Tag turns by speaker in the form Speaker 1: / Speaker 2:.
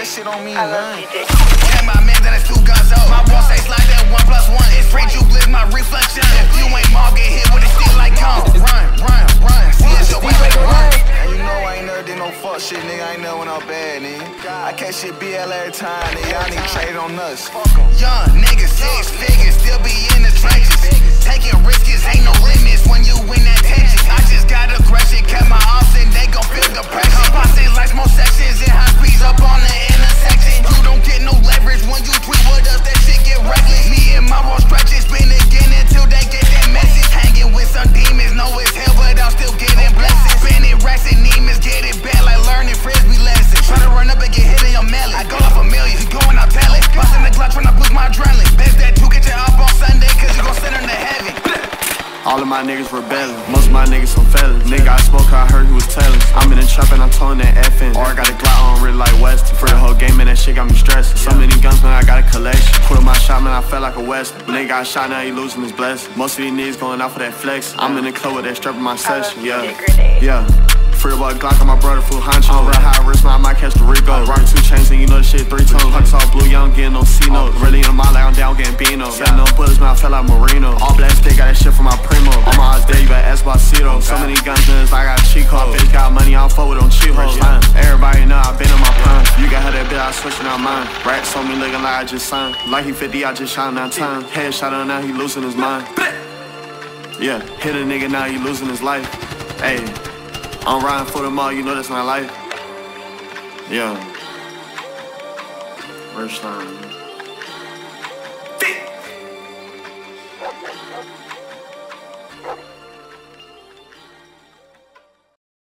Speaker 1: that shit on me,
Speaker 2: I love. DJ.
Speaker 3: Yeah, my man, that is two guns up. My boss say slide that one plus one. It's free blitz my reflection. If you ain't mall, get hit with a steel like gun. Run, run, run. See, it's your way, run.
Speaker 1: And you know I ain't never did no fuck shit, nigga. I ain't never went out bad, nigga. I catch shit BL every time, nigga. I need trade on us.
Speaker 3: Young niggas, six figures, still be in the trenches. Taking risks,
Speaker 4: All of my niggas rebelling, most of my niggas some fellas. Nigga, I spoke, I heard he was telling. I'm in the trap and I'm towing that FN. Or I got a Glock on really like West. For the whole game, man, that shit got me stressed. So many guns, man, I got a collection. Put on my shot, man, I felt like a West. Nigga got shot, now he losing his blessing. Most of these niggas going out for that flex. I'm in the club with that strap in my session, yeah. Yeah. Free boy Glock on my brother, full honcho. Real high risk, man, I might catch the Rico. Rock two chains, and you Bino. No bullets, man, I felt like Marino. All black stick, got that shit from my primo. All my eyes there, you better ask Bacito. So many guns in this, I got cheat code. Bitch got money, I don't with them. Uh, Everybody know I been in my prime. You got her that bitch, I switching out mine. Racks on me looking like I just signed. Like he 50, I just shot nine times. Headshot on now, he losing his mind. Yeah, hit a nigga now, he losing his life. Hey, I'm riding for the mall, you know that's my life. Yeah. First time.